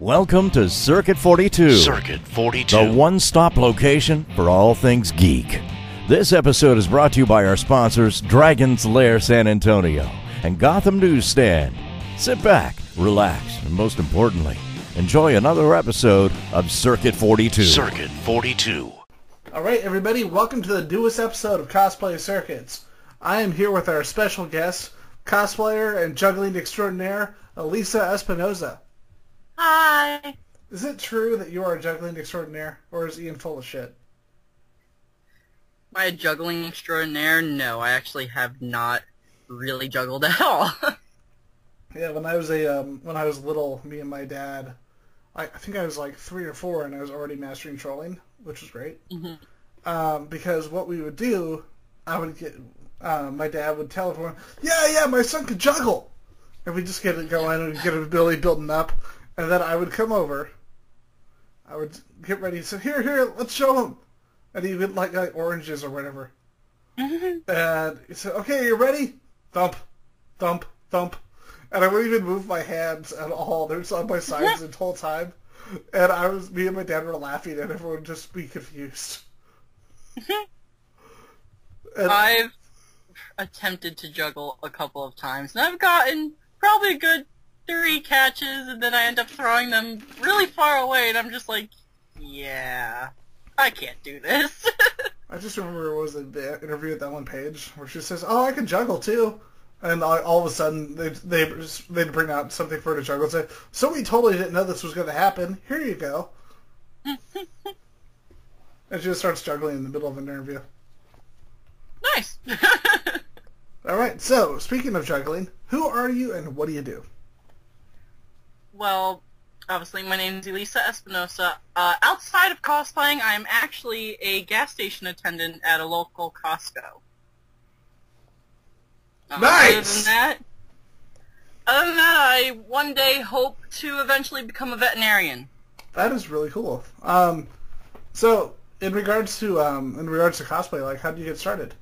Welcome to Circuit 42, Circuit 42. the one stop location for all things geek. This episode is brought to you by our sponsors, Dragon's Lair San Antonio and Gotham Newsstand. Sit back, relax, and most importantly, enjoy another episode of Circuit 42. Circuit 42. All right, everybody, welcome to the newest episode of Cosplay Circuits. I am here with our special guest, cosplayer and juggling extraordinaire, Elisa Espinoza. Hi. Is it true that you are a juggling extraordinaire, or is Ian full of shit? My juggling extraordinaire? No, I actually have not really juggled at all. Yeah, when I was a um, when I was little, me and my dad, I, I think I was like three or four, and I was already mastering trolling, which was great. Mhm. Um, because what we would do, I would get, uh, my dad would tell everyone, "Yeah, yeah, my son can juggle," and we just get it going and get his ability building up, and then I would come over, I would get ready say, "Here, here, let's show him," and he would like like oranges or whatever, and he said, "Okay, you ready?" Thump, thump, thump. And I wouldn't even move my hands at all. They're just on my sides the whole time. And I was, me and my dad were laughing, and everyone would just be confused. And, I've attempted to juggle a couple of times, and I've gotten probably a good three catches, and then I end up throwing them really far away, and I'm just like, yeah, I can't do this. I just remember it was the interview with Ellen Page where she says, "Oh, I can juggle too," and all, all of a sudden they they they'd bring out something for her to juggle and say, "So we totally didn't know this was going to happen. Here you go." and she just starts juggling in the middle of an interview. nice. All right. So speaking of juggling, who are you and what do you do? Well, obviously, my name is Elisa Espinoza. Uh, outside of cosplaying, I am actually a gas station attendant at a local Costco. Uh, Other Nice! than that, other than that, I one day hope to eventually become a veterinarian. That is really cool. Um, so in regards to um, in regards to cosplay, like how did you get started?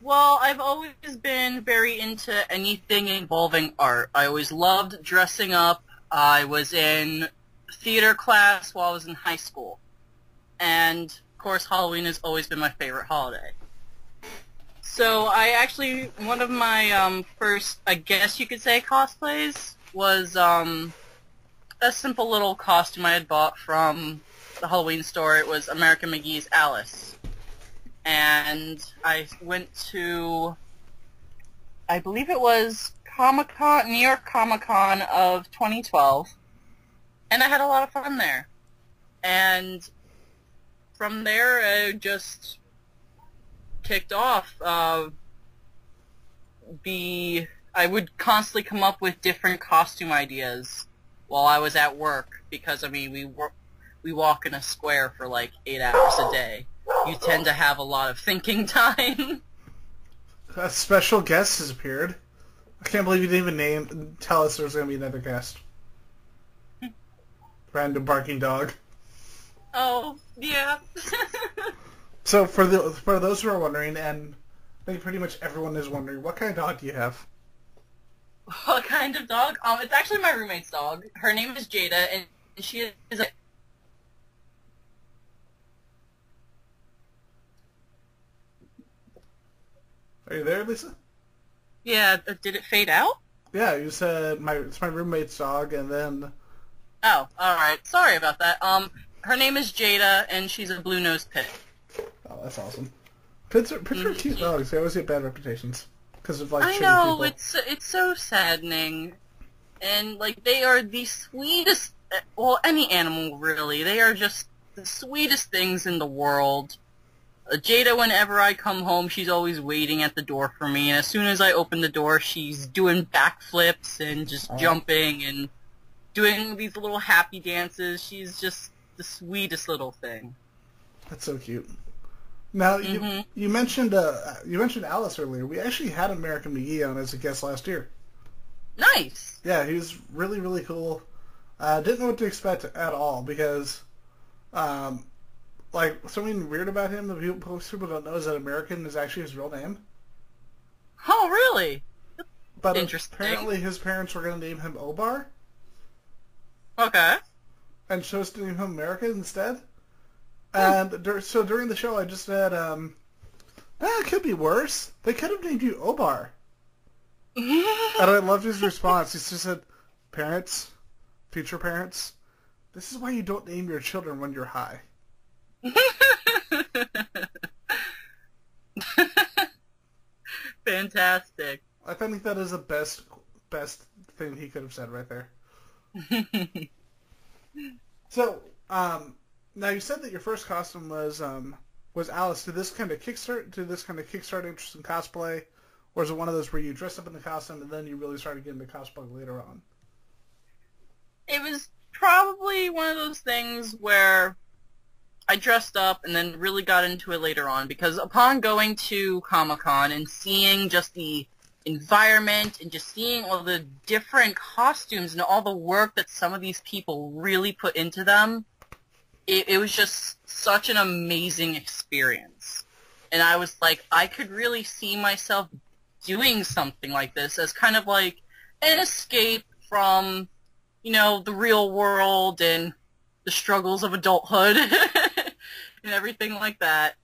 Well, I've always been very into anything involving art. I always loved dressing up. I was in theater class while I was in high school. And, of course, Halloween has always been my favorite holiday. So I actually, one of my um, first, I guess you could say, cosplays was um, a simple little costume I had bought from the Halloween store. It was American McGee's Alice and I went to, I believe it was Comic Con, New York Comic Con of 2012, and I had a lot of fun there. And from there, I just kicked off. Uh, be I would constantly come up with different costume ideas while I was at work because I mean we we walk in a square for like eight hours a day you tend to have a lot of thinking time. A special guest has appeared. I can't believe you didn't even name tell us there was going to be another guest. Random barking dog. oh, yeah. So for the for those who are wondering, and I think pretty much everyone is wondering, what kind of dog do you have? what kind of dog? Um, it's actually my roommate's dog. Her name is Jada, and she is a... Are you there, Lisa? Yeah, uh, did it fade out? Yeah, you said my it's my roommate's dog, and then Oh, alright. Sorry about that. Um, her name is Jada, and she's a blue-nosed pit. oh, that's awesome. Pits are, pits are cute dogs. They always get bad reputations because of like I know, people. it's it's so saddening. And, like, they are the sweetest... Well, any animal, really. They are just the sweetest things in the world. Jada, whenever I come home, she's always waiting at the door for me, and as soon as I open the door, she's doing backflips and just Oh. jumping and doing these little happy dances. She's just the sweetest little thing. That's so cute. Now you Mhm. you mentioned uh, you mentioned Alice earlier. We actually had American McGee on as a guest last year. Nice! Yeah, he was really really cool. Uh, didn't know what to expect at all because, um, like something weird about him that people, most people don't know is that American is actually his real name. Oh, really? But apparently his parents were going to name him Obar. Okay. and chose to name him American instead. And dur- so during the show, I just said, um, "Ah, it could be worse. They could have named you Obar." And I loved his response. He just said, "Parents, future parents, this is why you don't name your children when you're high." Fantastic. I think that is the best best thing he could have said right there. So, um, now you said that your first costume was um, was Alice. Did this kind of kickstart? Did this kind of kickstart interest in cosplay, or is it one of those where you dressed up in the costume and then you really started getting into cosplay later on? it was probably one of those things where I dressed up and then really got into it later on because upon going to Comic Con and seeing just the environment and just seeing all the different costumes and all the work that some of these people really put into them, it, it was just such an amazing experience. And I was like, I could really see myself doing something like this as kind of like an escape from you know, the real world and the struggles of adulthood and everything like that.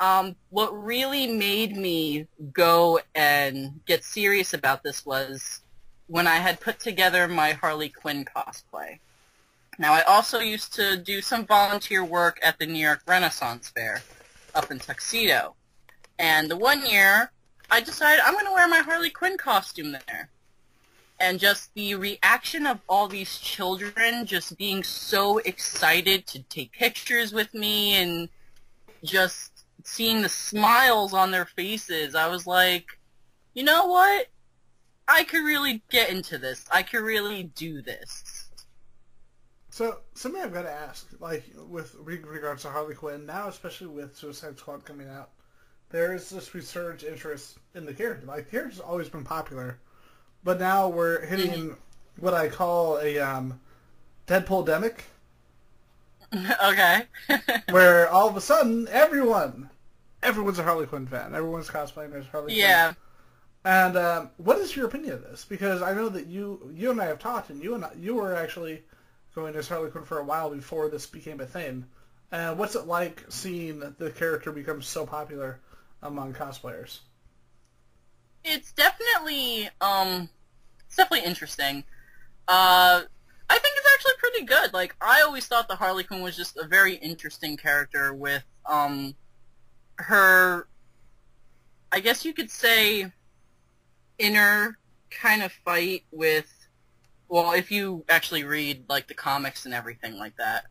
Um, what really made me go and get serious about this was when I had put together my Harley Quinn cosplay. Now, I also used to do some volunteer work at the New York Renaissance Fair up in Tuxedo. And the one year, I decided I'm going to wear my Harley Quinn costume there and just the reaction of all these children just being so excited to take pictures with me and just seeing the smiles on their faces, I was like, you know what? I could really get into this. I could really do this. So, something I've got to ask, like with regards to Harley Quinn now, especially with Suicide Squad coming out, there is this resurged interest in the character. Like, the character's always been popular, but now we're hitting what I call a um, Deadpool demic, okay. where all of a sudden everyone, everyone's a Harley Quinn fan. Everyone's cosplaying as Harley Quinn. yeah. And um, what is your opinion of this? Because I know that you you and I have talked, and you and I, you were actually going as Harley Quinn for a while before this became a thing. And what's it like seeing the character become so popular among cosplayers? It's definitely um it's definitely interesting. Uh I think it's actually pretty good. Like I always thought the Harley Quinn was just a very interesting character with um her I guess you could say inner kind of fight with well, if you actually read like the comics and everything like that.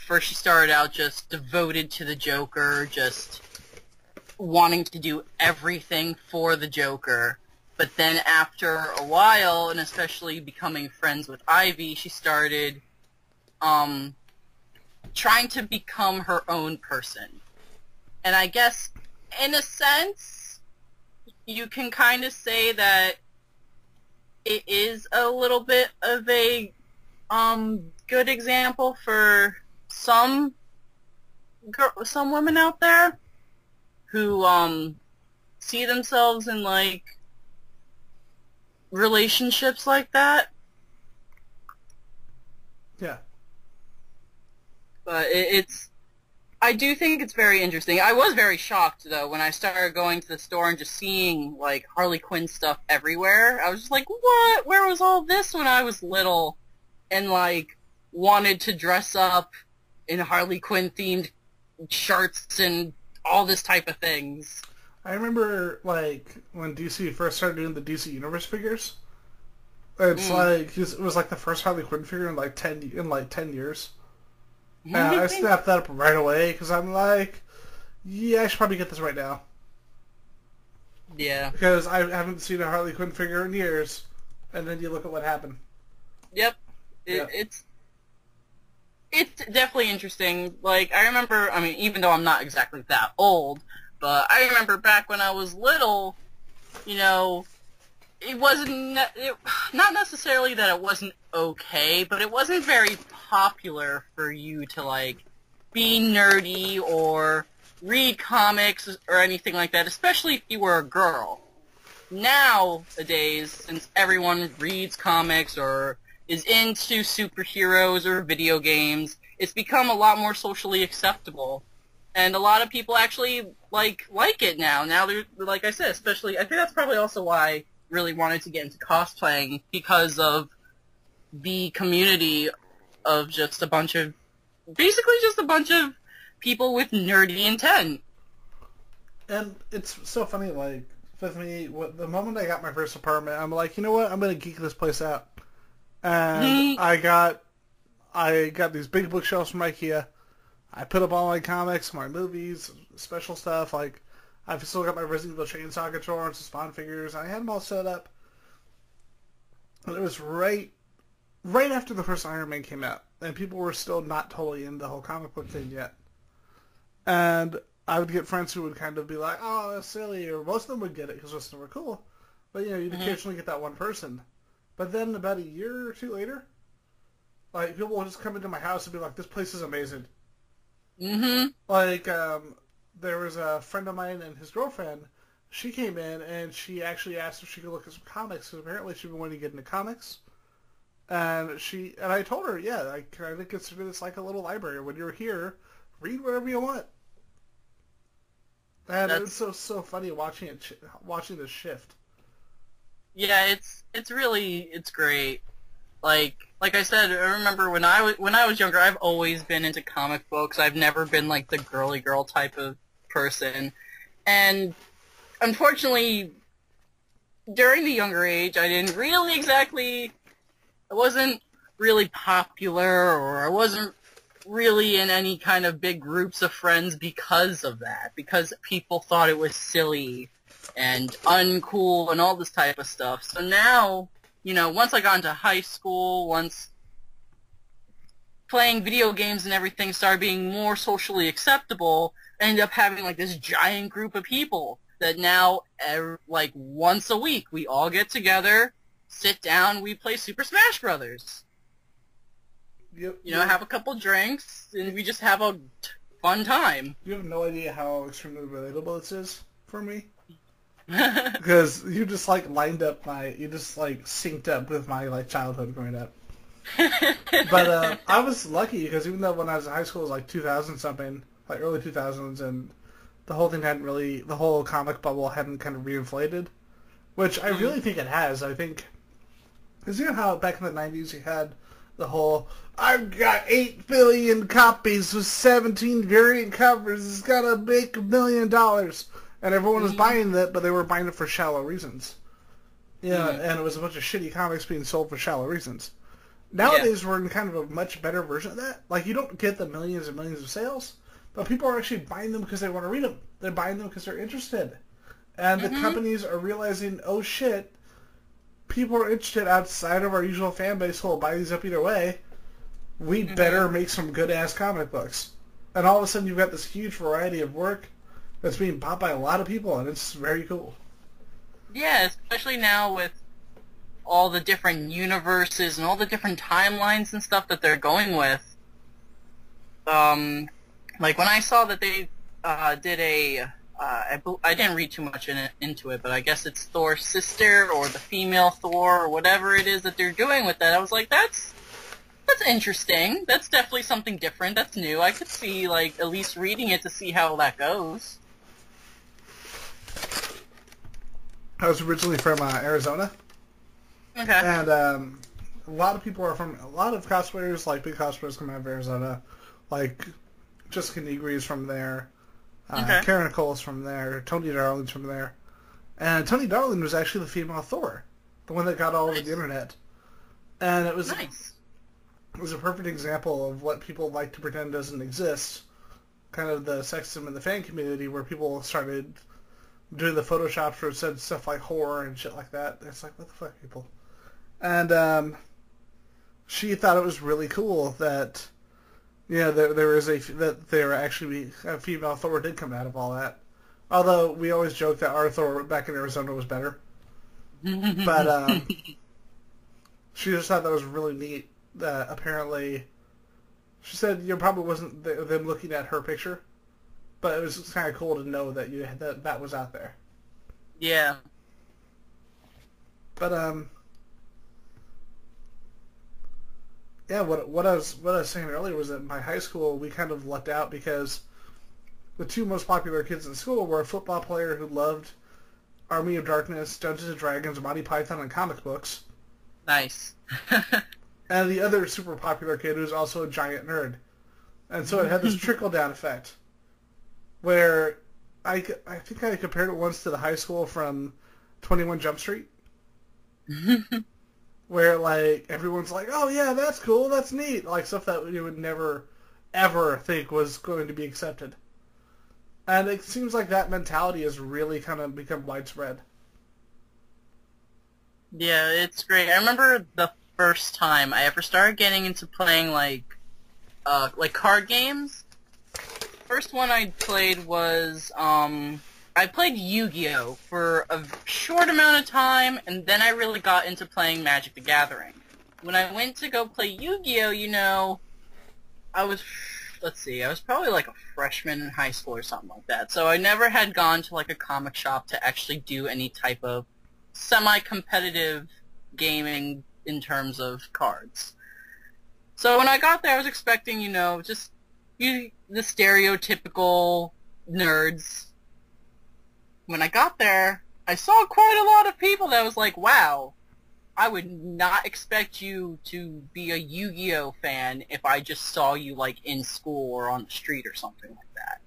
First she started out just devoted to the Joker, just wanting to do everything for the Joker. But then after a while, and especially becoming friends with Ivy, she started um, trying to become her own person. And I guess, in a sense, you can kind of say that it is a little bit of a um, good example for some gir- some women out there who um see themselves in like relationships like that. Yeah. But it, it's I do think it's very interesting. I was very shocked though when I started going to the store and just seeing like Harley Quinn stuff everywhere. I was just like, "What? Where was all this when I was little?" And like wanted to dress up in Harley Quinn themed shirts and all this type of things. I remember like when DC first started doing the DC Universe figures. It's Mm. like it was like the first Harley Quinn figure in like ten in like ten years. And I snapped that up right away because I'm like, yeah, I should probably get this right now yeah. because I haven't seen a Harley Quinn figure in years. And then you look at what happened. Yep. It, Yeah. It's it's definitely interesting. Like I remember, I mean, even though I'm not exactly that old, but I remember back when I was little, you know, it wasn't it, not necessarily that it wasn't okay, but it wasn't very popular for you to like be nerdy or read comics or anything like that, especially if you were a girl. Nowadays, since everyone reads comics or is into superheroes or video games, it's become a lot more socially acceptable. And a lot of people actually like like it now. Now they're like I said, especially I think that's probably also why I really wanted to get into cosplaying because of the community of just a bunch of basically just a bunch of people with nerdy intent. And it's so funny, like with me, what, the moment I got my first apartment, I'm like, you know what, I'm gonna geek this place out, and Mhm. I got, I got these big bookshelves from IKEA. I put up all my comics, my movies, special stuff. Like, I've still got my Resident Evil Chainsaw controller and some Spawn figures. I had them all set up. And it was right, right after the first Iron Man came out, and people were still not totally in the whole comic book thing yet. And I would get friends who would kind of be like, "Oh, that's silly," or most of them would get it because most of them were cool. But you know, you'd Mhm. occasionally get that one person. But then about a year or two later, like people would just come into my house and be like, "This place is amazing." Mm-hmm. Like, um, there was a friend of mine and his girlfriend. She came in and she actually asked if she could look at some comics because apparently she'd been wanting to get into comics. And she and I told her, yeah, I kind of consider this like a little library. When you're here, read whatever you want. And That's- it's so so funny watching it, watching this shift. Yeah, it's it's really it's great. Like like I said, I remember when I was when I was younger, I've always been into comic books. I've never been like the girly girl type of person, and unfortunately, during the younger age, I didn't really exactly. I wasn't really popular, or I wasn't really in any kind of big groups of friends because of that. Because people thought it was silly and uncool and all this type of stuff. So now, you know, once I got into high school, once playing video games and everything started being more socially acceptable, I ended up having like this giant group of people that now, ev- like once a week, we all get together, sit down, we play Super Smash Brothers. You, You know, have a couple drinks, and we just have a fun time. you have no idea how extremely relatable this is for me. Because you just like lined up my, you just like synced up with my like childhood growing up. But uh, I was lucky because even though when I was in high school it was like 2000 something, like early 2000s, and the whole thing hadn't really, the whole comic bubble hadn't kind of reinflated, which I really think it has. I think, because you know how back in the 90s you had the whole, I've got 8 billion copies with 17 variant covers, it's gonna make a million dollars. And everyone was buying that, but they were buying it for shallow reasons. Yeah, Mhm. and it was a bunch of shitty comics being sold for shallow reasons. Nowadays, we're in kind of a much better version of that. Like, you don't get the millions and millions of sales, but people are actually buying them because they want to read them. They're buying them because they're interested. And the Mhm. companies are realizing, oh shit, people are interested outside of our usual fan base who will buy these up either way. We Mhm. better make some good-ass comic books. And all of a sudden, you've got this huge variety of work that's being bought by a lot of people, and it's very cool. Yeah, especially now with all the different universes and all the different timelines and stuff that they're going with. Um, like when I saw that they uh, did a, uh, I, I didn't read too much in it, into it, but I guess it's Thor's sister or the female Thor or whatever it is that they're doing with that. I was like, that's that's interesting. That's definitely something different. That's new. I could see like at least reading it to see how that goes. I was originally from uh, Arizona, Okay. and um, a lot of people are from a lot of cosplayers, like big cosplayers, come out of Arizona. Like Jessica Nigri is from there. Uh, Okay. Karen Nicole is from there. Toni Darling's from there. And Toni Darling was actually the female Thor, the one that got all over the internet. And it was Nice. it was a perfect example of what people like to pretend doesn't exist. Kind of the sexism in the fan community where people started doing the photoshops where it said stuff like horror and shit like that. It's like, what the fuck, people? And um, she thought it was really cool that, you know, there, there was a, that there actually a female Thor did come out of all that. Although we always joke that our Thor back in Arizona was better. But um, she just thought that was really neat that apparently she said you know, probably wasn't them looking at her picture, but it was kind of cool to know that you had, that that was out there. yeah. But um, yeah, what what I was what I was saying earlier was that in my high school we kind of lucked out because the two most popular kids in school were a football player who loved Army of Darkness, Dungeons and Dragons, Monty Python, and comic books, Nice. and the other super popular kid who was also a giant nerd. And so it had this trickle down effect where I, I think I compared it once to the high school from 21 Jump Street. where like everyone's like, "Oh yeah, that's cool, that's neat," like stuff that you would never ever think was going to be accepted. And it seems like that mentality has really kind of become widespread. Yeah, it's great. I remember the first time I ever started getting into playing like uh like card games. First one I played was um I played Yu-Gi-Oh for a short amount of time and then I really got into playing Magic the Gathering. When I went to go play Yu-Gi-Oh, you know, I was let's see, I was probably like a freshman in high school or something like that. So I never had gone to like a comic shop to actually do any type of semi-competitive gaming in terms of cards. So when I got there, I was expecting, you know, just you the stereotypical nerds. When I got there, I saw quite a lot of people that was like, wow, I would not expect you to be a Yu-Gi-Oh fan if I just saw you like in school or on the street or something like that.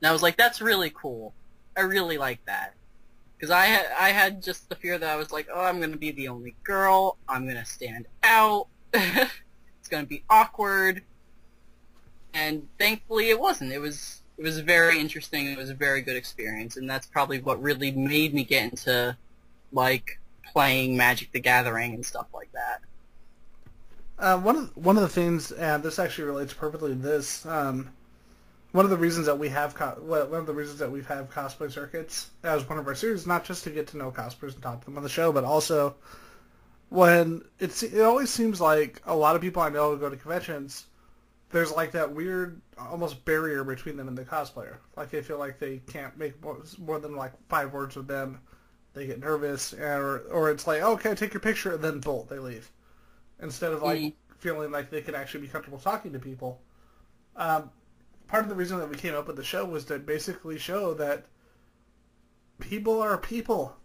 And I was like, that's really cool. I really like that. Because I had I had just the fear that I was like, oh, I'm gonna be the only girl. I'm gonna stand out. it's gonna be awkward. And thankfully, it wasn't. It was it was very interesting. It was a very good experience, and that's probably what really made me get into like playing Magic the Gathering and stuff like that. Uh, one of one of the things, and this actually relates perfectly to this. Um, one of the reasons that we have co- one of the reasons that we've had cosplay circuits as one of our series, not just to get to know cosplayers and talk to them on the show, but also when it's it always seems like a lot of people I know go to conventions, there's like that weird almost barrier between them and the cosplayer. Like they feel like they can't make more, more than like five words with them. They get nervous, or or it's like, okay, take your picture, and then bolt, they leave, instead of like Mm. feeling like they could actually be comfortable talking to people. Um, part of the reason that we came up with the show was to basically show that people are people.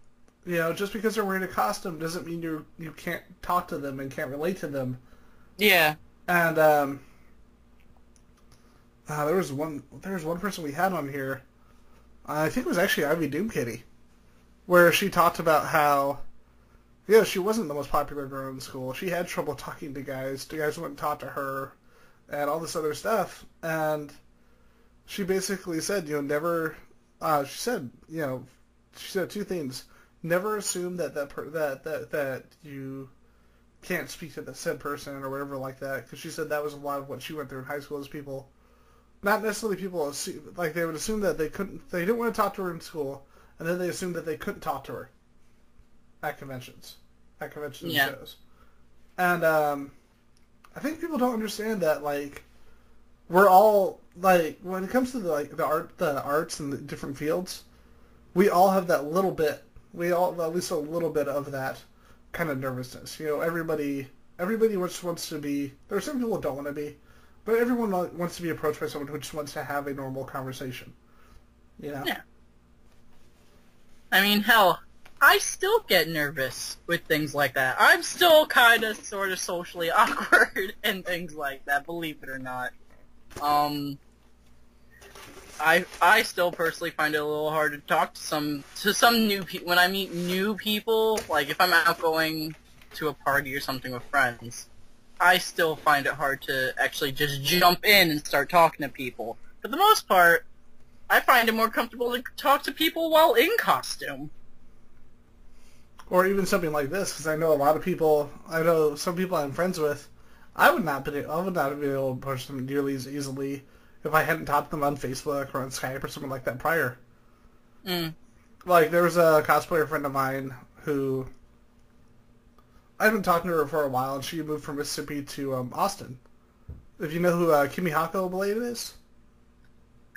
You know, just because they're wearing a costume doesn't mean you you can't talk to them and can't relate to them. Yeah. And um, uh, there was one there was one person we had on here. I think it was actually Ivy Doomkitty, where she talked about how, yeah, she wasn't the most popular girl in school. She had trouble talking to guys. The guys wouldn't talk to her, and all this other stuff. And she basically said, you know, never. Uh, she said, you know, she said two things. Never assume that that per- that that that you can't speak to the said person or whatever like that because she said that was a lot of what she went through in high school as people not necessarily people assume, like they would assume that they couldn't they didn't want to talk to her in school and then they assumed that they couldn't talk to her at conventions at conventions Yeah. and shows and um i think people don't understand that like we're all like when it comes to the like the art the arts and the different fields we all have that little bit we all at least a little bit of that kind of nervousness. You know, everybody everybody just wants to be. There are some people who don't want to be, but everyone wants to be approached by someone who just wants to have a normal conversation. You know. Yeah. I mean, hell, I still get nervous with things like that. I'm still kind of sort of socially awkward and things like that, believe it or not. Um, I I still personally find it a little hard to talk to some to some new people when I meet new people. Like if I'm out going to a party or something with friends, I still find it hard to actually just jump in and start talking to people. For the most part, I find it more comfortable to talk to people while in costume. Or even something like this, because I know a lot of people. I know some people I'm friends with. I would not be. I would not able to approach them nearly as easily if I hadn't talked to them on Facebook or on Skype or something like that prior. Mm. like there was a cosplayer friend of mine who I've been talking to her for a while, and she moved from Mississippi to um, Austin. If you know who uh, Kimihako Blade is,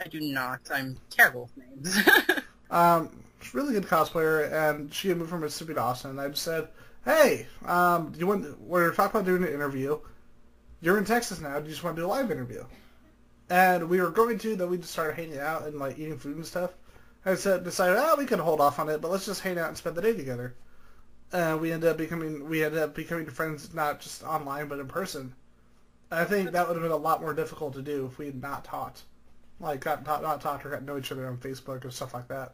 I do not. I'm terrible with names. um, she's a really good cosplayer, and she had moved from Mississippi to Austin. And I just said, "Hey, um, do you want? We're talking about doing an interview. you're in Texas now. Do you just want to do a live interview? And we were going to, then we just started hanging out and like eating food and stuff. I said, decided, oh, we could hold off on it, but let's just hang out and spend the day together. And we ended up becoming, we ended up becoming friends not just online but in person. I think that would have been a lot more difficult to do if we had not taught, like got not, not talked or got to know each other on Facebook or stuff like that.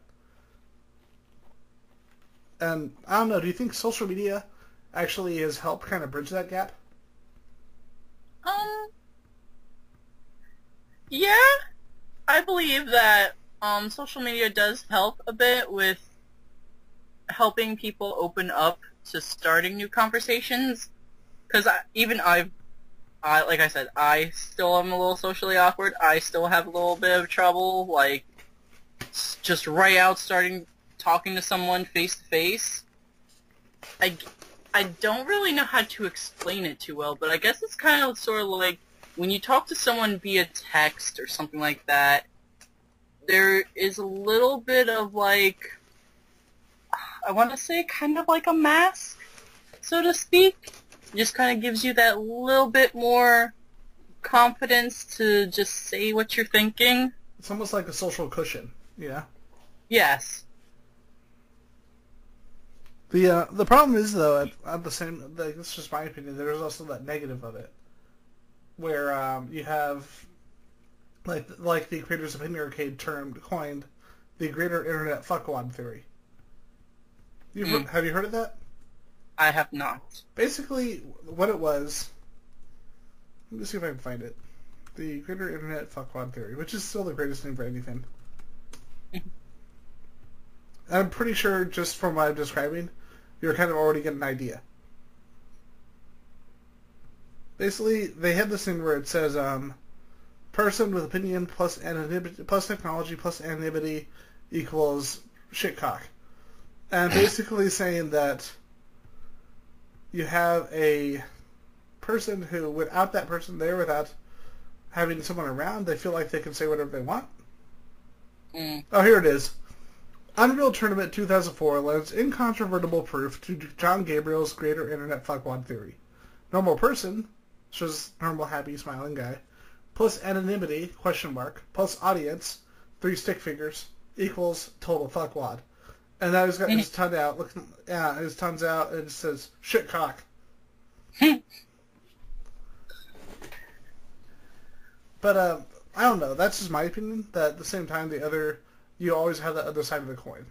And I don't know, do you think social media actually has helped kind of bridge that gap? Um. Yeah, I believe that um, social media does help a bit with helping people open up to starting new conversations. Because even I've, I like I said, I still am a little socially awkward. I still have a little bit of trouble, like just right out starting talking to someone face to face. I, I don't really know how to explain it too well, but I guess it's kind of sort of like when you talk to someone via text or something like that, there is a little bit of like, I want to say kind of like a mask, so to speak. It just kind of gives you that little bit more confidence to just say what you're thinking. It's almost like a social cushion, yeah. Yes. The uh, the problem is though at, at the same like, this is just my opinion. There's also that negative of it, where um, you have like like the creators of Penny Arcade termed coined the greater internet fuckwad theory. You've have you heard of that? I have not. Basically, what it was. Let me see if I can find it. The greater internet fuckwad theory, which is still the greatest name for anything. I'm pretty sure, just from what I'm describing, you're kind of already getting an idea. Basically, they have this thing where it says, um, person with opinion plus anonymity plus technology plus anonymity equals shitcock. And basically saying that you have a person who, without that person there, without having someone around, they feel like they can say whatever they want. Mm. Oh, here it is. Unreal Tournament 2004 lends incontrovertible proof to John Gabriel's greater internet fuckwad theory. Normal person, shows normal, happy, smiling guy, plus anonymity, question mark, plus audience, three stick figures, equals total fuckwad. And now he's got his tongue out, looking, yeah, his tongue's out, and it says, shit cock. But, um, I don't know, that's just my opinion, that at the same time, the other, you always have the other side of the coin.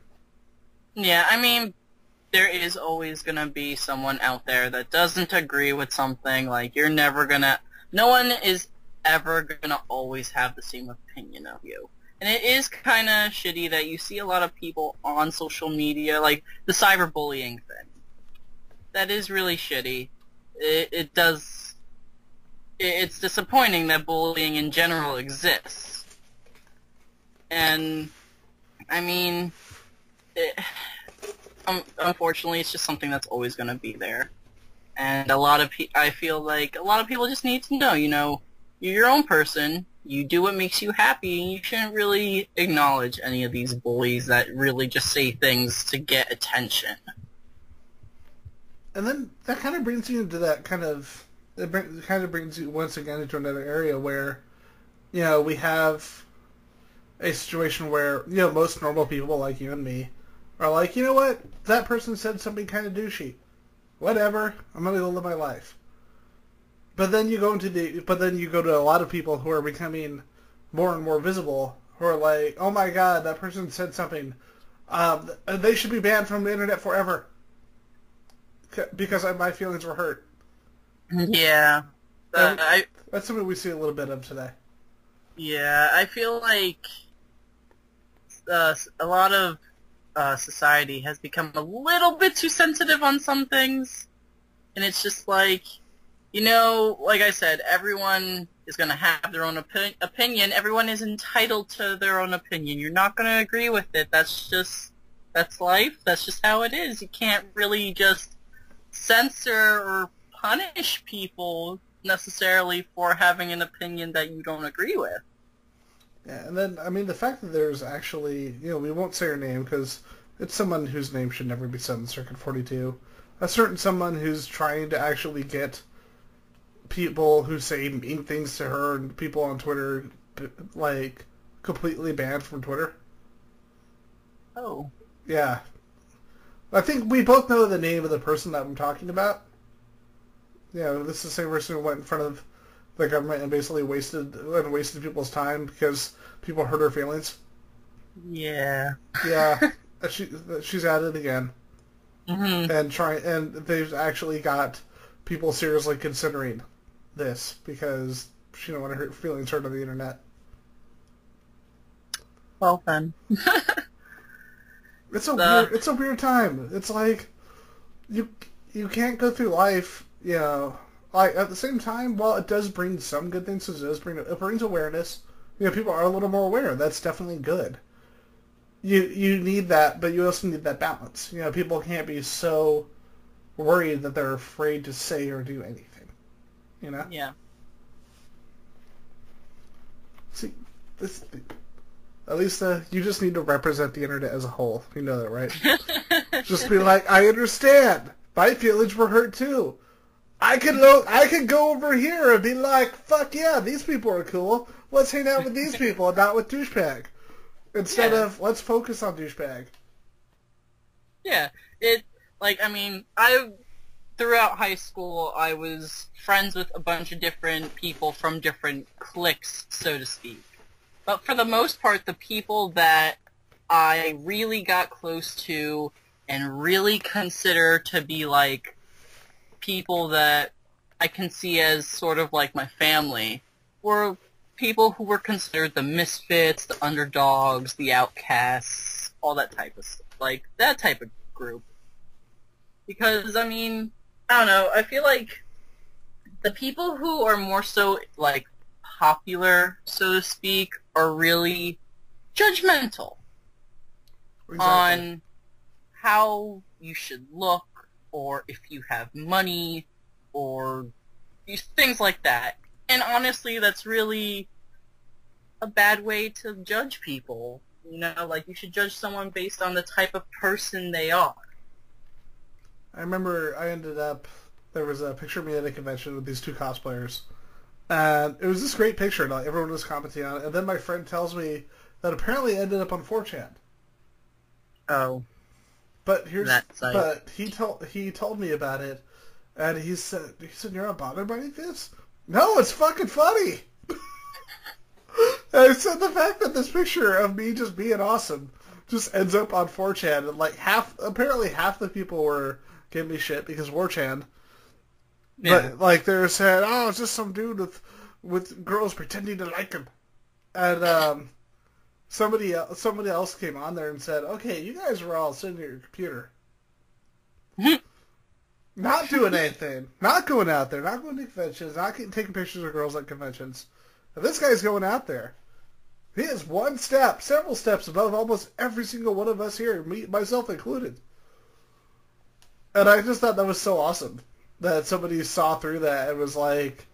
Yeah, I mean, there is always gonna be someone out there that doesn't agree with something. Like, you're never gonna, no one is ever gonna always have the same opinion of you. And it is kind of shitty that you see a lot of people on social media, like the cyberbullying thing. That is really shitty. It, it does, it, it's disappointing that bullying in general exists. And, I mean, it, um, unfortunately, it's just something that's always going to be there. And a lot of pe- I feel like a lot of people just need to know, you know, you're your own person. You do what makes you happy, and you shouldn't really acknowledge any of these bullies that really just say things to get attention. And then that kind of brings you into that kind of it, kind of brings you once again into another area where you know we have a situation where you know most normal people like you and me are like you know what? That person said something kind of douchey. Whatever. I'm gonna go live my life but then you go into the but then you go to a lot of people who are becoming more and more visible who are like oh my god that person said something. Um, they should be banned from the internet forever. Because I, my feelings were hurt. Yeah, uh, I that's something we see a little bit of today. Yeah I feel like uh, a lot of uh, society has become a little bit too sensitive on some things, and it's just like, you know, like I said, everyone is going to have their own opi- opinion. Everyone is entitled to their own opinion. You're not going to agree with it. That's just that's life. That's just how it is. You can't really just censor or punish people necessarily for having an opinion that you don't agree with. Yeah, and then I mean the fact that there's actually you know we won't say her name because it's someone whose name should never be said in Circuit 42. A certain someone who's trying to actually get people who say mean things to her and people on Twitter like completely banned from Twitter. Oh. Yeah. I think we both know the name of the person that I'm talking about. Yeah, this is the same person who went in front of the government and basically wasted and wasted people's time because people hurt her feelings. Yeah. Yeah, she she's at it again, hmm and trying and they've actually got people seriously considering this because she don't want her feelings hurt on the internet. Well then. It's a The- weird, it's a weird time. It's like you you can't go through life, you know. Like at the same time, while it does bring some good things, it does bring it brings awareness. You know, people are a little more aware. That's definitely good. You you need that, but you also need that balance. You know, people can't be so worried that they're afraid to say or do anything. You know. yeah. See, this. At least uh, you just need to represent the internet as a whole. You know that, right? Just be like, I understand. My feelings were hurt too. I could lo- I could go over here and be like, fuck yeah, these people are cool. Let's hang out with these people and not with douchebag. Instead Yeah. of let's focus on douchebag. Yeah, it like I mean, I throughout high school I was friends with a bunch of different people from different cliques, so to speak. But for the most part, the people that I really got close to and really consider to be like people that I can see as sort of like my family were people who were considered the misfits, the underdogs, the outcasts, all that type of stuff. Like that type of group. Because I mean, I don't know, I feel like the people who are more so like popular, so to speak, are really judgmental on how you should look or if you have money or things like that. And honestly, that's really a bad way to judge people. You know, like you should judge someone based on the type of person they are. I remember I ended up there was a picture of me at a convention with these two cosplayers. And it was this great picture and like, everyone was commenting on it. And then my friend tells me that apparently it ended up on 4chan. Oh. But here's but he told he told me about it, and he said he said you're not bothered by this. No, it's fucking funny. and I said the fact that this picture of me just being awesome just ends up on 4chan, and like half apparently half the people were giving me shit because 4chan, Yeah. but like they're saying, oh, it's just some dude with with girls pretending to like him, and um. Somebody else, somebody else came on there and said, "Okay, you guys are all sitting at your computer, not doing anything, not going out there, not going to conventions, not getting, taking pictures of girls at conventions. And this guy's going out there. He is one step, several steps above almost every single one of us here, me myself included. And I just thought that was so awesome that somebody saw through that and was like,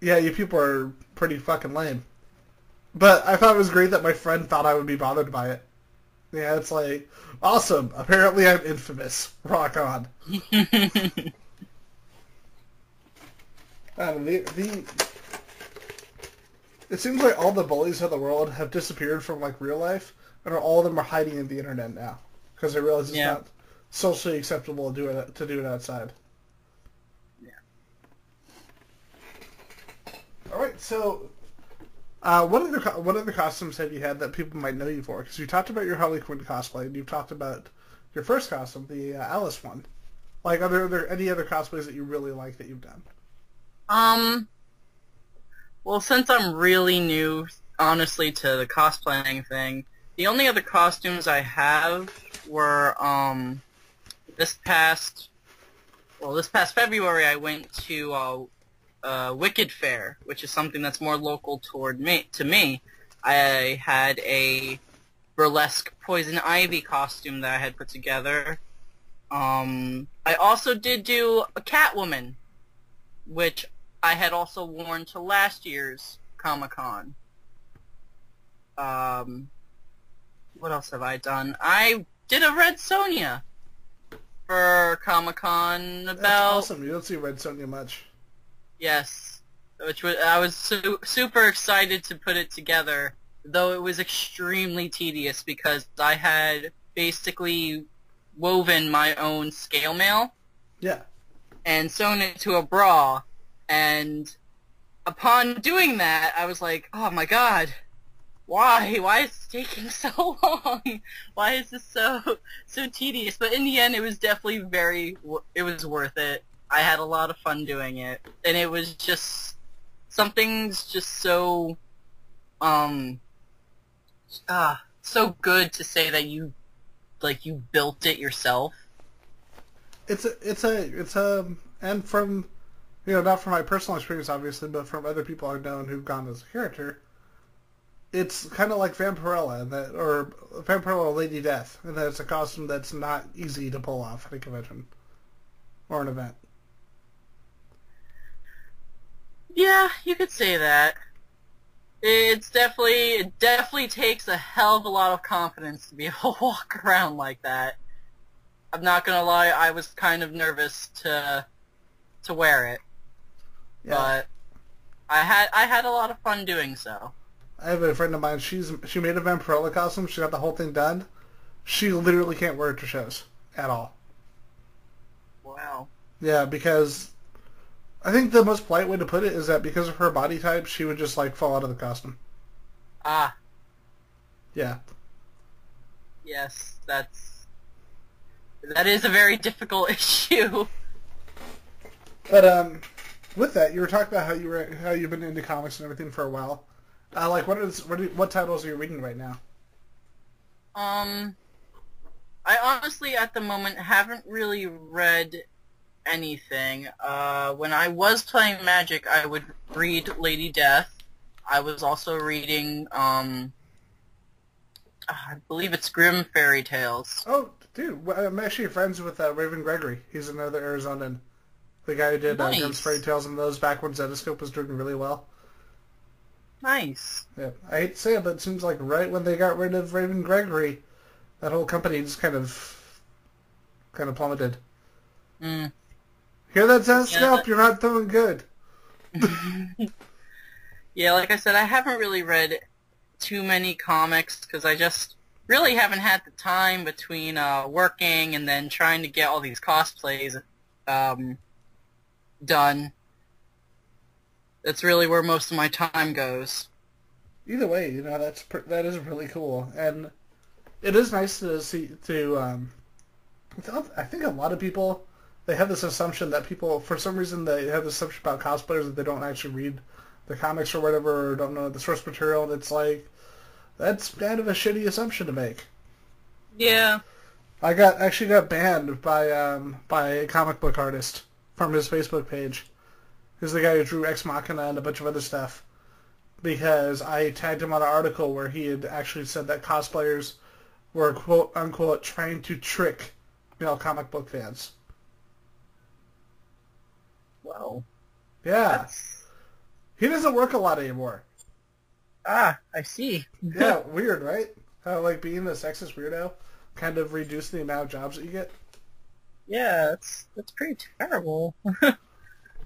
"Yeah, you people are pretty fucking lame." But I thought it was great that my friend thought I would be bothered by it. Yeah, it's like awesome. Apparently, I'm infamous. Rock on. Um, the, the it seems like all the bullies of the world have disappeared from like real life, and all of them are hiding in the internet now because they realize it's Yeah. not socially acceptable to do it to do it outside. Yeah. All right, so uh, what other co- what other costumes have you had that people might know you for? Because you talked about your Harley Quinn cosplay, and you've talked about your first costume, the uh, Alice one. Like, are there, are there any other cosplays that you really like that you've done? Um. Well, since I'm really new, honestly, to the cosplaying thing, the only other costumes I have were um this past well this past February I went to uh, uh Wicked Fair, which is something that's more local toward me to me. I had a burlesque poison ivy costume that I had put together. Um, I also did do a Catwoman, which I had also worn to last year's Comic Con. Um, what else have I done? I did a Red Sonja for Comic Con That's about awesome. You don't see Red Sonja much. Yes, which was I was su- super excited to put it together, though it was extremely tedious because I had basically woven my own scale mail Yeah. and sewn it to a bra, and upon doing that, I was like, oh my god. Why? Why is this taking so long? Why is this so so tedious? But in the end, it was definitely very. It was worth it. I had a lot of fun doing it, and it was just something's just so um ah so good to say that you like you built it yourself. It's a, it's a, it's a, and from, you know, not from my personal experience, obviously, but from other people I've known who've gone as a character, it's kind of like Vampirella, and that, or Vampirella Lady Death, and that it's a costume that's not easy to pull off at a convention or an event. Yeah, you could say that. It's definitely it definitely takes a hell of a lot of confidence to be able to walk around like that. I'm not gonna lie, I was kind of nervous to to wear it, Yeah. but I had I had a lot of fun doing so. I have a friend of mine. She's she made a Vampirella costume. She got the whole thing done. She literally can't wear it to shows at all. Wow. Yeah, because I think the most polite way to put it is that because of her body type, she would just like fall out of the costume. Ah, Yeah, yes, that's that is a very difficult issue. but um, with that, you were talking about how you were how you've been into comics and everything for a while. Uh, like, what is what, are, what titles are you reading right now? Um, I honestly, at the moment, haven't really read anything. Uh, when I was playing Magic, I would read Lady Death. I was also reading, um, I believe it's Grimm Fairy Tales. Oh, dude, I'm actually friends with uh, Raven Gregory. He's another Arizonan. The guy who did uh, Nice. Fairy Tales and those back when Zenescope was doing really well. Nice. Yeah, I hate to say it, but it seems like right when they got rid of Raven Gregory, that whole company just kind of, kind of plummeted. Mm. Hear that, Zenescope? that- You're not doing good. Yeah, like I said, I haven't really read too many comics because I just really haven't had the time between uh, working and then trying to get all these cosplays um, done. That's really where most of my time goes. Either way, you know that's pr- that is really cool, and it is nice to see to. Um, I think a lot of people they have this assumption that people, for some reason, they have this assumption about cosplayers that they don't actually read the comics or whatever, or don't know the source material, and it's like that's kind of a shitty assumption to make. Yeah. I got actually got banned by um, by a comic book artist from his Facebook page. Who's the guy who drew Ex Machina and a bunch of other stuff. Because I tagged him on an article where he had actually said that cosplayers were quote unquote trying to trick male comic book fans. Well, Yeah. that's... He doesn't work a lot anymore. Ah, I see. Yeah, weird, right? How like being a sexist weirdo kind of reduced the amount of jobs that you get. Yeah, that's that's pretty terrible.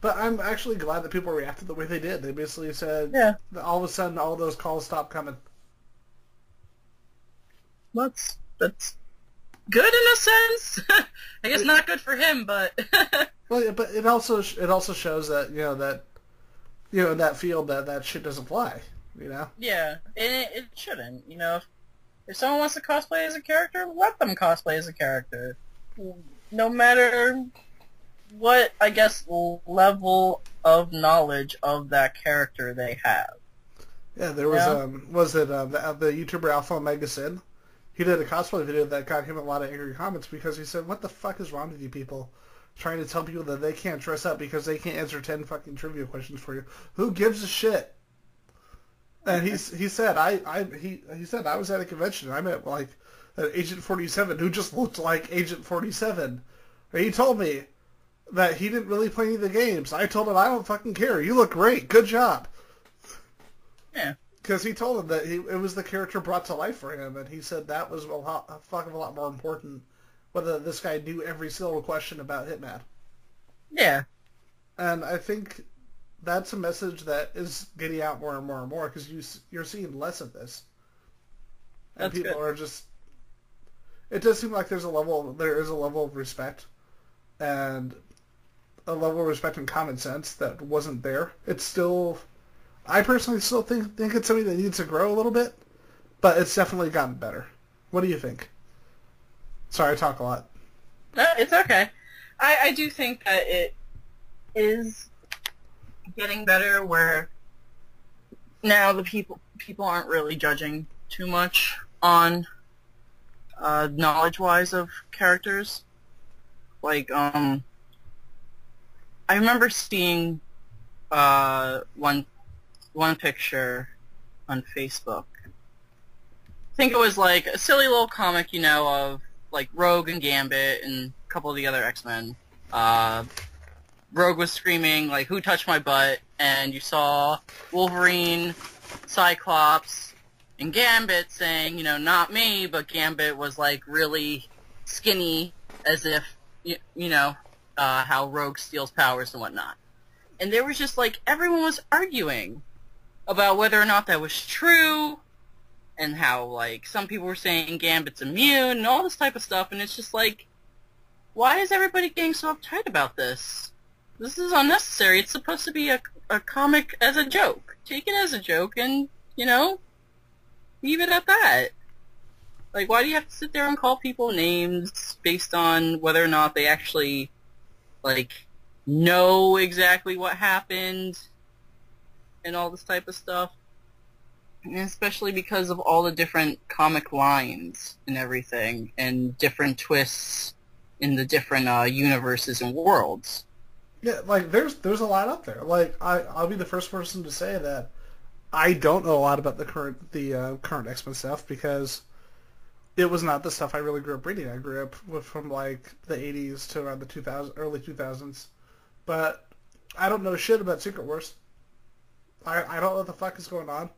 But I'm actually glad that people reacted the way they did. They basically said yeah, that all of a sudden all those calls stopped coming. that's that's good in a sense. I guess not good for him, but Well, but it also it also shows that you know that you know in that field that that shit doesn't fly. You know. yeah, and it, it shouldn't. You know, if, if someone wants to cosplay as a character, let them cosplay as a character, no matter what I guess level of knowledge of that character they have. Yeah, there was Yeah. um was it um, the, the YouTuber Alpha Omega Sin? He did a cosplay video that got him a lot of angry comments because he said, "What the fuck is wrong with you people?" Trying to tell people that they can't dress up because they can't answer ten fucking trivia questions for you. Who gives a shit? And he's he said I, I he he said I was at a convention and I met like an Agent Forty Seven who just looked like Agent Forty Seven. And he told me that he didn't really play any of the games. I told him I don't fucking care. You look great. Good job. Yeah. Because he told him that he, it was the character brought to life for him, and he said that was a, lot, a fucking a lot more important. Whether this guy knew every single question about Hitman, Yeah. and I think that's a message that is getting out more and more and more because you you're seeing less of this, and That's people good. are just. It does seem like there's a level there is a level of respect, and a level of respect and common sense that wasn't there. It's still, I personally still think think it's something that needs to grow a little bit, but it's definitely gotten better. What do you think? Sorry, I talk a lot. No, it's okay. I, I do think that it is getting better where now the people people aren't really judging too much on uh, knowledge wise of characters. Like um I remember seeing uh one one picture on Facebook. I think it was like a silly little comic, you know, of like Rogue and Gambit and a couple of the other X-Men. Uh, Rogue was screaming like, "Who touched my butt?" And you saw Wolverine, Cyclops, and Gambit saying, "You know, not me," but Gambit was like really skinny, as if you, you know uh, how Rogue steals powers and whatnot. And there was just like everyone was arguing about whether or not that was true, and how like some people were saying Gambit's immune and all this type of stuff, and it's just like, why is everybody getting so uptight about this? This is unnecessary. It's supposed to be a, a comic as a joke. Take it as a joke and, you know, leave it at that. Like, why do you have to sit there and call people names based on whether or not they actually, like, know exactly what happened and all this type of stuff? And especially because of all the different comic lines and everything, and different twists in the different uh, universes and worlds. Yeah, like there's there's a lot up there. Like I I'll be the first person to say that I don't know a lot about the current the uh, current X Men stuff because it was not the stuff I really grew up reading. I grew up with, from like the 80s to around the 2000 early 2000s, but I don't know shit about Secret Wars. I I don't know what the fuck is going on.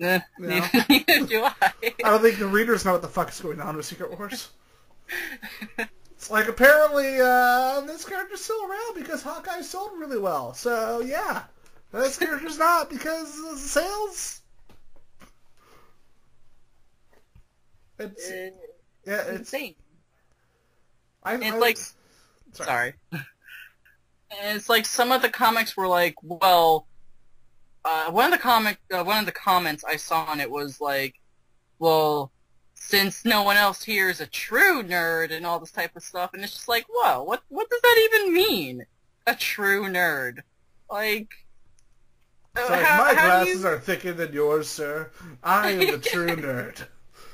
Eh, Yeah. neither do I. I don't think the readers know what the fuck is going on with Secret Wars. It's like apparently uh, this character's still around because Hawkeye sold really well. So yeah, this character's not because of sales. It's It's yeah, it's insane. I, It's I- like, sorry. And it's like some of the comics were like, well, uh, one of the comic, uh, one of the comments I saw on it was like, well, since no one else here is a true nerd and all this type of stuff, and it's just like, whoa, what, what does that even mean? A true nerd, like. Sorry, how- my how do you- glasses are thicker than yours, sir. I am the true nerd.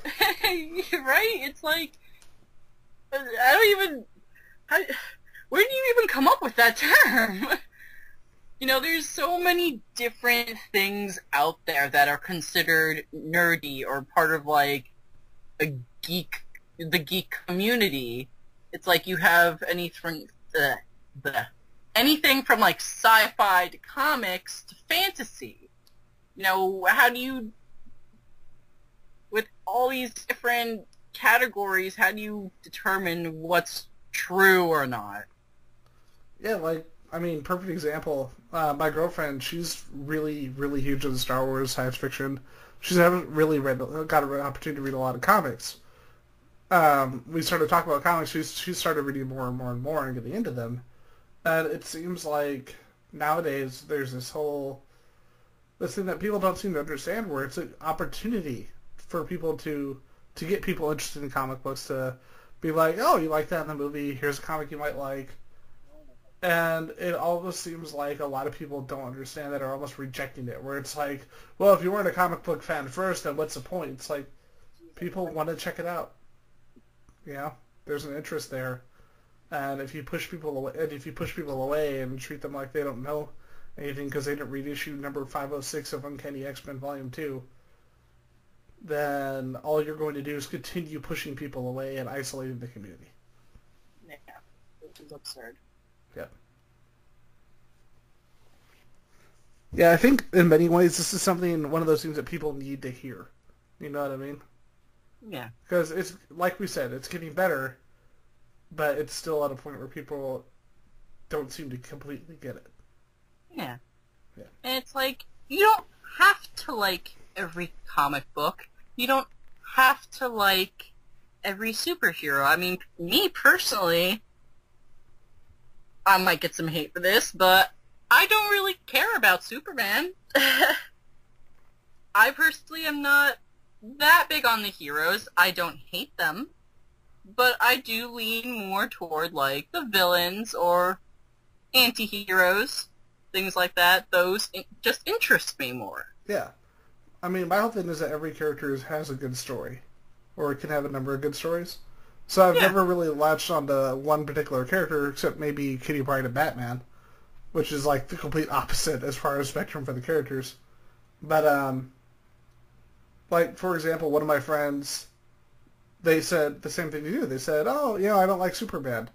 right? It's like I don't even. How, where do you even come up with that term? you know, there's so many different things out there that are considered nerdy or part of like a geek, the geek community. It's like you have anything, uh, the anything from like sci-fi to comics to fantasy. You know, how do you with all these different categories, how do you determine what's true or not? Yeah, like I mean, perfect example. Uh, my girlfriend, she's really, really huge into Star Wars science fiction. She's never really read, got an opportunity to read a lot of comics. Um, we started talking about comics. She's she started reading more and more and more and getting into them. And it seems like nowadays there's this whole this thing that people don't seem to understand, where it's an opportunity for people to to get people interested in comic books to be like, oh, you like that in the movie? Here's a comic you might like. And it almost seems like a lot of people don't understand that or almost rejecting it where it's like well if you weren't a comic book fan first then what's the point? It's like people want to check it out. Know? There's an interest there. And if you push people away and if you push people away and treat them like they don't know anything because they didn't read issue number 506 of uncanny x-men volume 2 then all you're going to do is continue pushing people away and isolating the community Yeah, which is absurd. Yep. Yeah, I think in many ways this is something, one of those things that people need to hear. You know what I mean? Yeah, Because it's, like we said, it's getting better, but it's still at a point where people don't seem to completely get it. Yeah. Yeah. And it's like, you don't have to like every comic book. You don't have to like every superhero. I mean, me personally, I might get some hate for this, but I don't really care about Superman. I personally am not that big on the heroes. I don't hate them, but I do lean more toward like the villains or anti-heroes, things like that. Those in- just interest me more. Yeah. I mean, my whole thing is that every character has a good story, or it can have a number of good stories. So I've Yeah. never really latched onto one particular character, except maybe Kitty Pryde and Batman, which is like the complete opposite as far as spectrum for the characters. But um, like for example, one of my friends, they said the same thing to you. They said, "Oh, you know, I don't like Superman."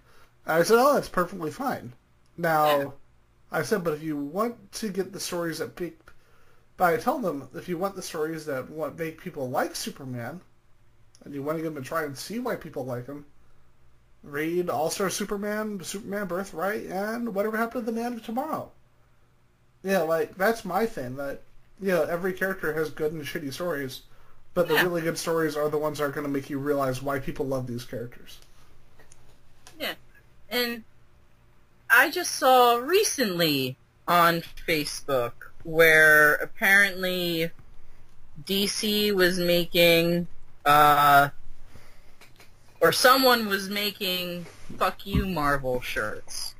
I said, "Oh, that's perfectly fine." Now, Yeah. I said, but if you want to get the stories that pick but I tell them if you want the stories that want make people like Superman, and you want to get them to try and see why people like him, read All Star Superman, Superman Birthright, and Whatever Happened to the Man of Tomorrow. Yeah, like that's my thing. That you know, every character has good and shitty stories, but the Yeah. really good stories are the ones that are going to make you realize why people love these characters. Yeah. And I just saw recently on Facebook where apparently DC was making, uh, or someone was making fuck you Marvel shirts.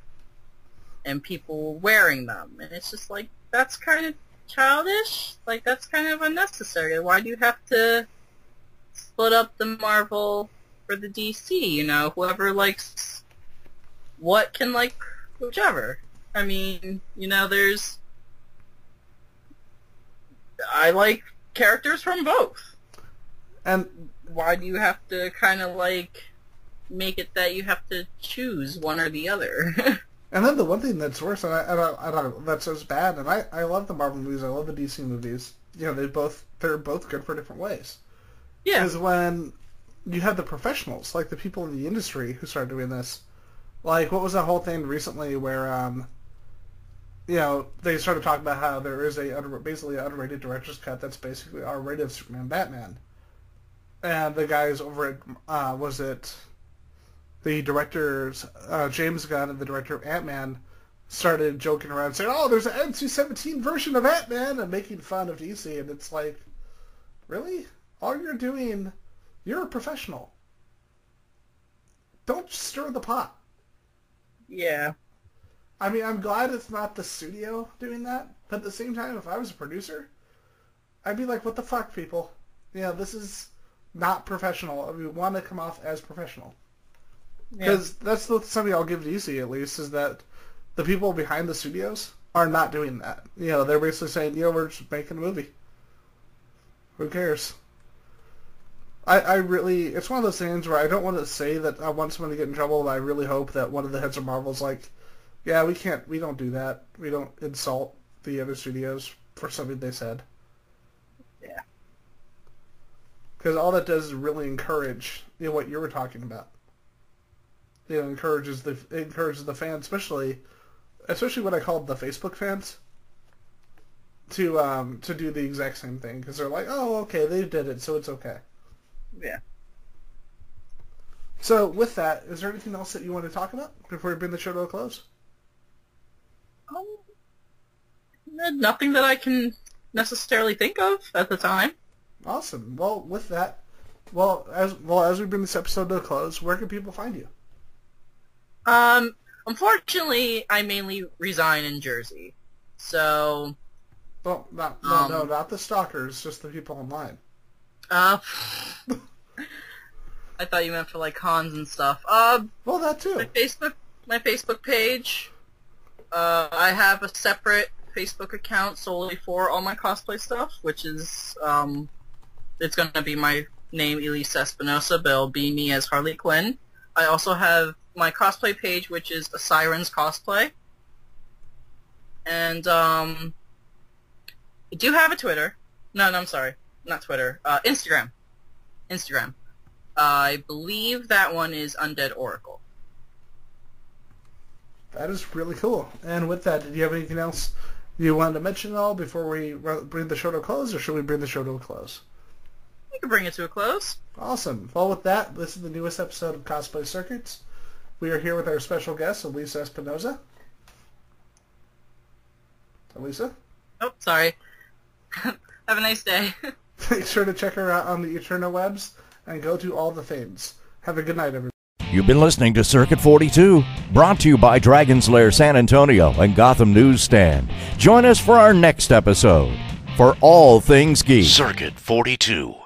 And people were wearing them. And it's just like, that's kind of childish. Like, that's kind of unnecessary. Why do you have to split up the Marvel for the DC? You know, whoever likes what can like whichever. I mean, you know, there's I like characters from both. And Why do you have to kind of like make it that you have to choose one or the other? And then the one thing that's worse, and I, and I, and I, that's as bad, and I, I love the Marvel movies, I love the DC movies. You know, they both they're both good for different ways. yeah. Is when you have the professionals, like the people in the industry who start doing this. Like, what was that whole thing recently where, um, you know, they started talking about how there is a under, basically an underrated director's cut that's basically R-rated Superman Batman, and the guys over at uh, was it the directors uh, James Gunn and the director of Ant Man started joking around saying, "Oh, there's an NC-17 version of Ant Man," and making fun of DC, and it's like, really, all you're doing, you're a professional. Don't stir the pot. Yeah. I mean, I'm glad it's not the studio doing that, but at the same time, if I was a producer, I'd be like, what the fuck, people? Yeah, this is not professional. We want to come off as professional. Yeah. Because that's the something I'll give DC at least is that the people behind the studios are not doing that. You know, they're basically saying, you know, we're just making a movie. Who cares? I, I really, it's one of those things where I don't want to say that I want someone to get in trouble, but I really hope that one of the heads of Marvel's like, yeah, we can't, we don't do that. We don't insult the other studios for something they said. Yeah. Because all that does is really encourage, you know, what you were talking about. You know, encourages the it encourages the fans, especially, especially what I called the Facebook fans, to um to do the exact same thing because they're like, oh, okay, they did it, so it's okay. Yeah. So with that, is there anything else that you want to talk about before we bring the show to a close? Um, nothing that I can necessarily think of at the time. Awesome. Well, with that, well as well as we bring this episode to a close, where can people find you? Um, unfortunately, I mainly resign in Jersey. So, Well, not no, Um, no, not the stalkers, just the people online. uh, I thought you meant for like cons and stuff. Uh, Well, that too. my Facebook, my Facebook page. Uh, I have a separate Facebook account solely for all my cosplay stuff, which is um, it's gonna be my name Elise Espinoza, but it'll be me as Harley Quinn. I also have my cosplay page, which is a Sirens cosplay, and um, I do have a Twitter. No, no, I'm sorry, not Twitter. Uh, Instagram. Instagram. I believe that one is Undead Oracle. That is really cool. And with that, did you have anything else you wanted to mention at all before we bring the show to a close, or should we bring the show to a close? You can bring it to a close. Awesome. Well, with that, this is the newest episode of Cosplay Circuits. We are here with our special guest, Elisa Espinoza. Elisa? Oh, sorry. Have a nice day. Make sure to check her out on the Eternal Webs and go to all the things. Have a good night, everybody. You've been listening to Circuit 42, brought to you by Dragon's Lair San Antonio and Gotham Newsstand. Join us for our next episode. For all things geek. Circuit 42.